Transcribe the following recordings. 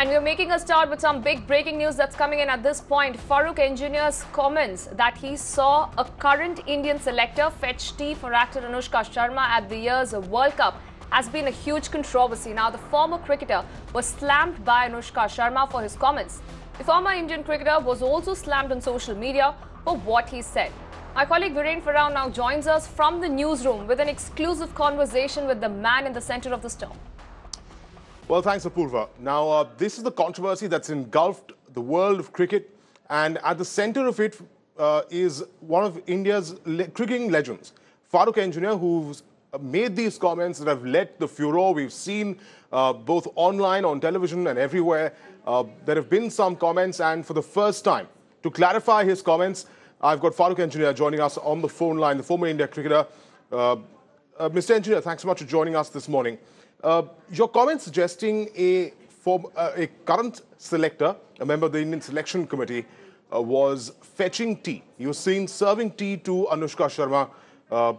And we're making a start with some big breaking news that's coming in at this point. Farokh Engineer's comments that he saw a current Indian selector fetch tea for actor Anushka Sharma at the year's World Cup has been a huge controversy. Now, the former cricketer was slammed by Anushka Sharma for his comments. The former Indian cricketer was also slammed on social media for what he said. My colleague Viren Farao now joins us from the newsroom with an exclusive conversation with the man in the center of the storm. Well, thanks, Apurva. Now, uh, this is the controversy that's engulfed the world of cricket, and at the center of it uh, is one of India's le cricketing legends, Farokh Engineer, who's uh, made these comments that have led the furor. We've seen uh, both online, on television, and everywhere. Uh, there have been some comments, and for the first time, to clarify his comments, I've got Farokh Engineer joining us on the phone line, the former India cricketer. Uh, Mr. Engineer, thanks so much for joining us this morning. Uh, your comment suggesting a, form, uh, a current selector, a member of the Indian Selection Committee, uh, was fetching tea. Was seen serving tea to Anushka Sharma, uh,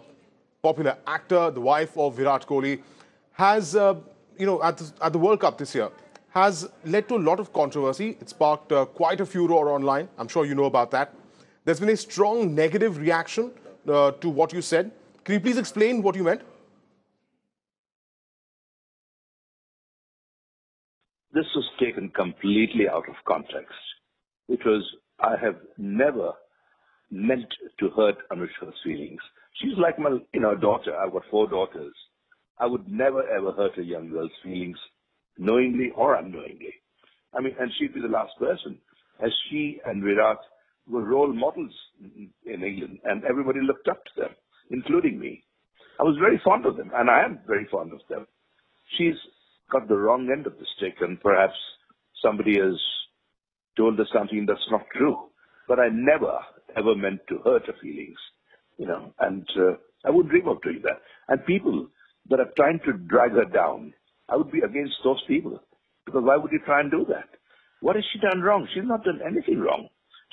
popular actor, the wife of Virat Kohli, has, uh, you know, at the, at the, World Cup this year, has led to a lot of controversy. It sparked uh, quite a furor online. I'm sure you know about that. There's been a strong negative reaction to what you said. Can you please explain what you meant? This was taken completely out of context. It was, I have never meant to hurt Anushka's feelings. She's like my, you know, daughter. I've got four daughters. I would never ever hurt a young girl's feelings, knowingly or unknowingly. I mean, and she'd be the last person, as she and Virat were role models in England, and everybody looked up to them, including me. I was very fond of them, and I am very fond of them. She's got the wrong end of the stick, and perhaps somebody has told us something that's not true. But I never, ever meant to hurt her feelings, you know, and uh, I would dream of doing that. And people that are trying to drag her down, I would be against those people. Because why would you try and do that? What has she done wrong? She's not done anything wrong.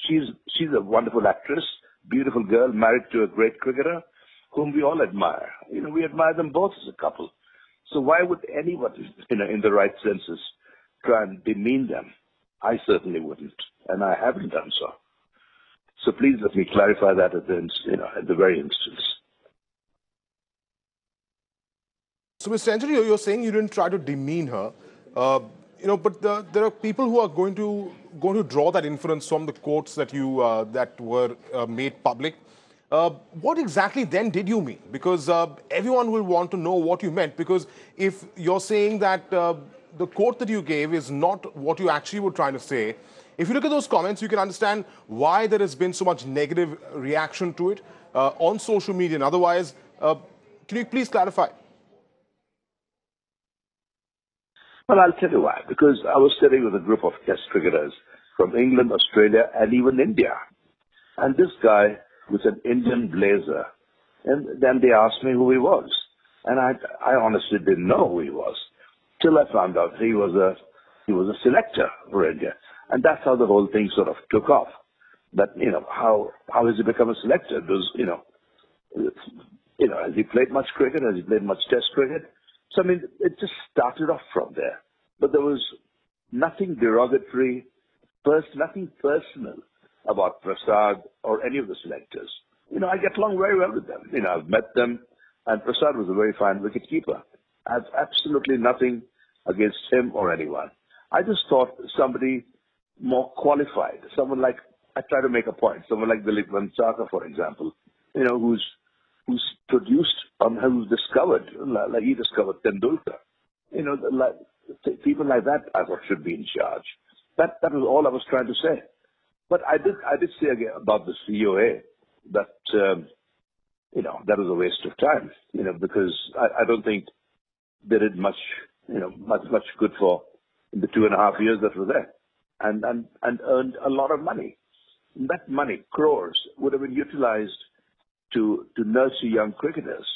She's, she's a wonderful actress, beautiful girl, married to a great cricketer, whom we all admire. You know, we admire them both as a couple. So why would anyone, in the right senses, try and demean them? I certainly wouldn't, and I haven't done so. So please let me clarify that at the, you know, at the very instance. So, Mr. Angeli, you're saying you didn't try to demean her, uh, you know, but the, there are people who are going to going to draw that inference from the quotes that you uh, that were uh, made public. Uh, what exactly then did you mean? Because uh, everyone will want to know what you meant. Because if you're saying that uh, the quote that you gave is not what you actually were trying to say, if you look at those comments, you can understand why there has been so much negative reaction to it uh, on social media and otherwise. Uh, can you please clarify? Well, I'll tell you why. Because I was sitting with a group of test cricketers from England, Australia, and even India. And this guy with an Indian blazer. And then they asked me who he was. And I, I honestly didn't know who he was till I found out he was a, he was a selector for India. And that's how the whole thing sort of took off. That, you know, how, how has he become a selector? Does, you know, you know, has he played much cricket? Has he played much test cricket? So, I mean, it just started off from there. But there was nothing derogatory, first, nothing personal about Prasad or any of the selectors. You know, I get along very well with them. You know, I've met them, and Prasad was a very fine wicketkeeper. I have absolutely nothing against him or anyone. I just thought somebody more qualified, someone like I try to make a point, someone like Dilip Vengsarkar, for example, you know, who's who's produced, um, who's discovered, like he discovered Tendulkar. You know, like people like that, I thought should be in charge. That that was all I was trying to say. But I did I did say again about the COA that um, you know that was a waste of time. You know because I, I don't think they did much you know much much good for the two and a half years that were there, and and and earned a lot of money. And that money, crores, would have been utilized to to nurture young cricketers.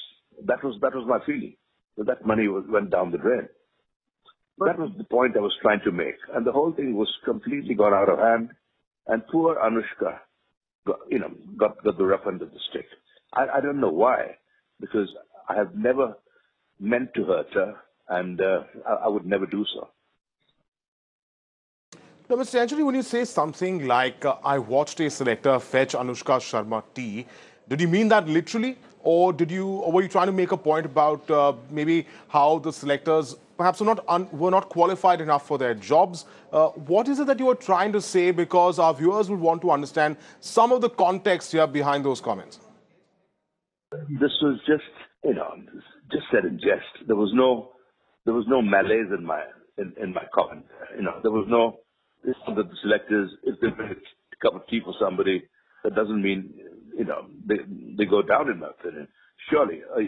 That was that was my feeling. That that money was, went down the drain. That was the point I was trying to make, and the whole thing was completely gone out of hand. And poor Anushka, got, you know, got, got the rough end of the stick. I, I don't know why, because I have never meant to hurt her, and uh, I, I would never do so. Now, Mr. Anjali, when you say something like, uh, I watched a selector fetch Anushka Sharma tea, did you mean that literally? Or did you, or were you trying to make a point about uh, maybe how the selectors perhaps were not, were not qualified enough for their jobs? Uh, what is it that you are trying to say? Because our viewers would want to understand some of the context here behind those comments. This was just, you know, just said in jest. There was no, there was no malaise in my, in, in my comment. You know, there was no, this that the selectors, if they a cup of tea for somebody, that doesn't mean, you know, they, they go down in my opinion. Surely, a,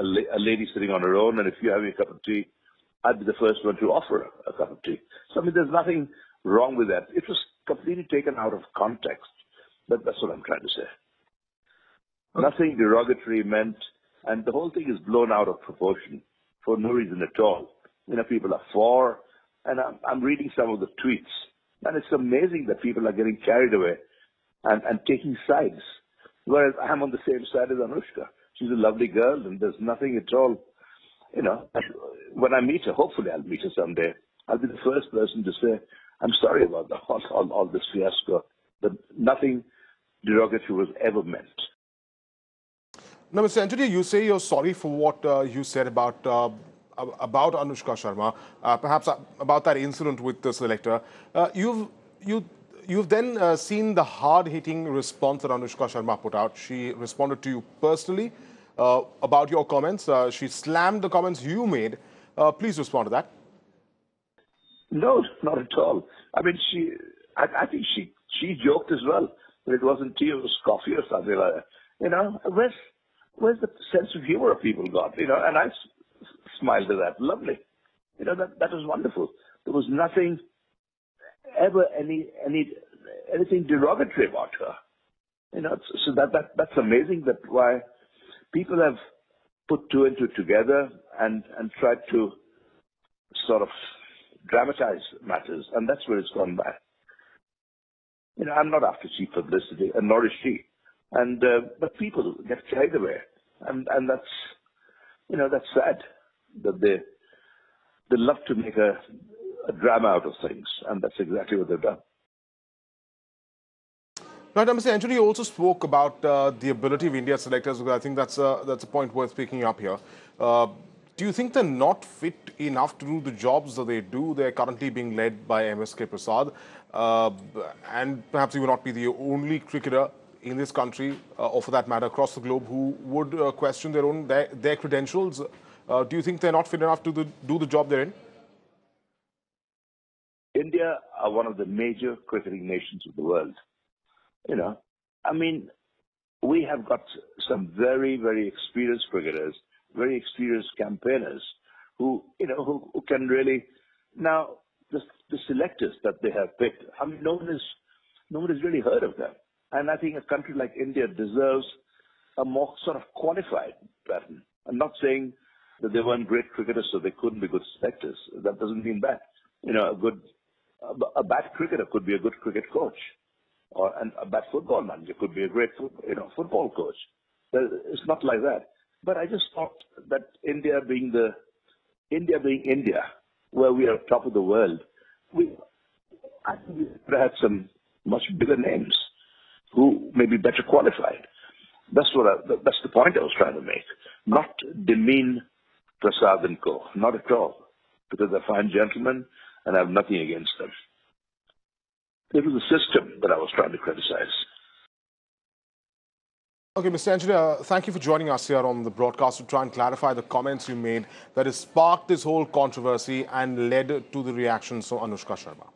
a, a lady sitting on her own, and if you're having a cup of tea, I'd be the first one to offer a, cup of tea. So, I mean, there's nothing wrong with that. It was completely taken out of context. But that's what I'm trying to say. Okay. Nothing derogatory meant, and the whole thing is blown out of proportion for no reason at all. You know, people are for, and I'm, I'm reading some of the tweets, and it's amazing that people are getting carried away and, and taking sides. Whereas I'm on the same side as Anushka. She's a lovely girl, and there's nothing at all, you know. When I meet her, hopefully I'll meet her someday. I'll be the first person to say, I'm sorry about the, all, all, all this fiasco, but nothing derogatory was ever meant. Now, Mr. Anthony, you say you're sorry for what uh, you said about uh, about Anushka Sharma, uh, perhaps uh, about that incident with the selector. Uh, you've you you've then uh, seen the hard-hitting response that Anushka Sharma put out. She responded to you personally Uh, about your comments. Uh, she slammed the comments you made. Uh, please respond to that. No, not at all. I mean, she. I, I think she she joked as well. It wasn't tea; it was coffee or something like that. You know, where's where's the sense of humor of people got? You know, and I s- smiled at that. Lovely. You know, that, that was wonderful. There was nothing ever any, any, anything derogatory about her. You know, so that, that, that's amazing that why people have put two and two together and, and tried to sort of dramatize matters, and that's where it's gone bad. You know, I'm not after cheap publicity, and nor is she. And uh, but people get carried away, and and that's you know that's sad that they they love to make a, a drama out of things, and that's exactly what they've done. Mr. Anthony you also spoke about uh, the ability of India selectors. because I think that's a, that's a point worth picking up here. Uh, do you think they're not fit enough to do the jobs that they do? They're currently being led by MSK Prasad. Uh, and perhaps he will not be the only cricketer in this country, uh, or for that matter, across the globe, who would uh, question their own their, their credentials. Uh, do you think they're not fit enough to the, do the job they're in? India are one of the major cricketing nations of the world. You know, I mean, we have got some very, very experienced cricketers, very experienced campaigners who, you know, who, who can really. Now, the, the selectors that they have picked, I mean, no one, is, no one has really heard of them. And I think a country like India deserves a more sort of qualified pattern. I'm not saying that they weren't great cricketers, so they couldn't be good selectors. That doesn't mean that. You know, a good, a, a bad cricketer could be a good cricket coach, or and a bad football manager could be a great, you know, football coach. It's not like that. But I just thought that India being the, India being India, where we are top of the world, we, I think we had some much bigger names who may be better qualified. That's what I, that's the point I was trying to make. Not demean Prasad and Co. Not at all, because they're fine gentlemen and I have nothing against them. It was the system that I was trying to criticize. Okay, Mr. Engineer, thank you for joining us here on the broadcast to try and clarify the comments you made that has sparked this whole controversy and led to the reactions of Anushka Sharma.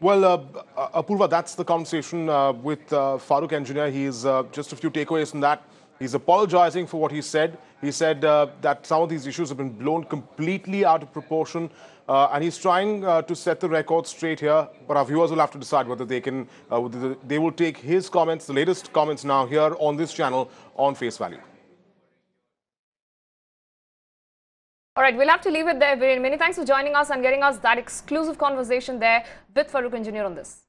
Well, uh, uh, Apurva, that's the conversation uh, with uh, Farokh Engineer. He's uh, just a few takeaways from that. He's apologizing for what he said. He said uh, that some of these issues have been blown completely out of proportion. Uh, and he's trying to set the record straight here. But our viewers will have to decide whether they can, whether they will take his comments, the latest comments now here on this channel on face value. All right, we'll have to leave it there, Viren. Many thanks for joining us and getting us that exclusive conversation there with Farokh Engineer on this.